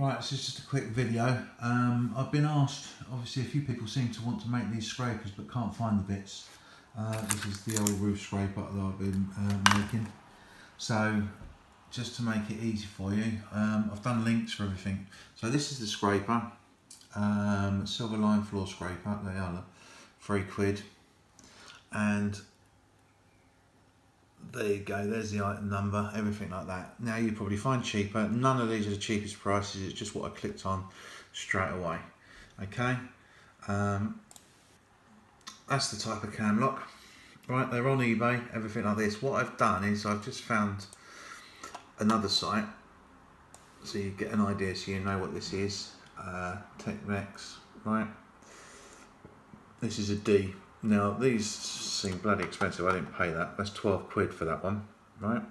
Right, this is just a quick video. Um, I've been asked, obviously a few people seem to want to make these scrapers but can't find the bits. Uh, this is the old roof scraper that I've been uh, making. So, just to make it easy for you, um, I've done links for everything. So this is the scraper, um, Silverline floor scraper, they are three quid. And there you go, there's the item number, everything like that. Now you probably find cheaper. None of these are the cheapest prices, it's just what I clicked on straight away. Okay, um, that's the type of cam lock. Right, they're on eBay, everything like this. What I've done is I've just found another site so you get an idea so you know what this is. Uh, Techrex, right? This is a D now these seem bloody expensive. I didn't pay that. That's twelve quid for that one, right?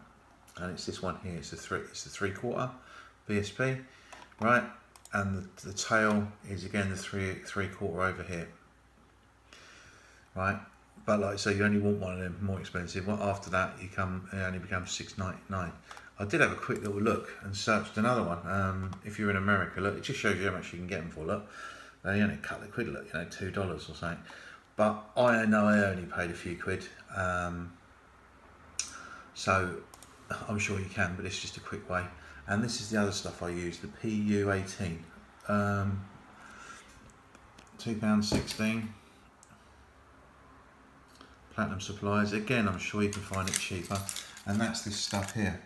And it's this one here. It's the three. It's the three quarter BSP, right? And the, the tail is again the three three quarter over here, right? But like so, you only want one of them more expensive. Well, after that, you come it only becomes six ninety nine. I did have a quick little look and searched another one. Um, if you're in America, look, it just shows you how much you can get them for. Look, they only cut the quid, look, you know, two dollars or something. But I know I only paid a few quid. Um, so I'm sure you can, but it's just a quick way. And this is the other stuff I use, the PU18. Um, £2.16. Platinum Supplies. Again, I'm sure you can find it cheaper. And that's this stuff here.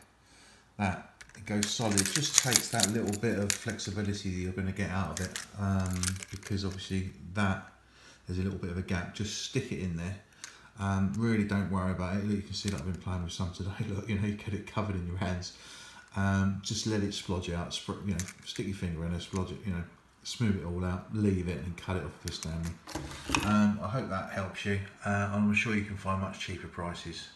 That it goes solid. It just takes that little bit of flexibility that you're going to get out of it. Um, because obviously that there's a little bit of a gap just stick it in there. Um, really don't worry about it. Look, you can see that I've been playing with some today. Look you know you get it covered in your hands. Um, just let it splodge out you know stick your finger in it splodge it you know smooth it all out leave it and cut it off with a Stanley um, I hope that helps you. Uh, I'm sure you can find much cheaper prices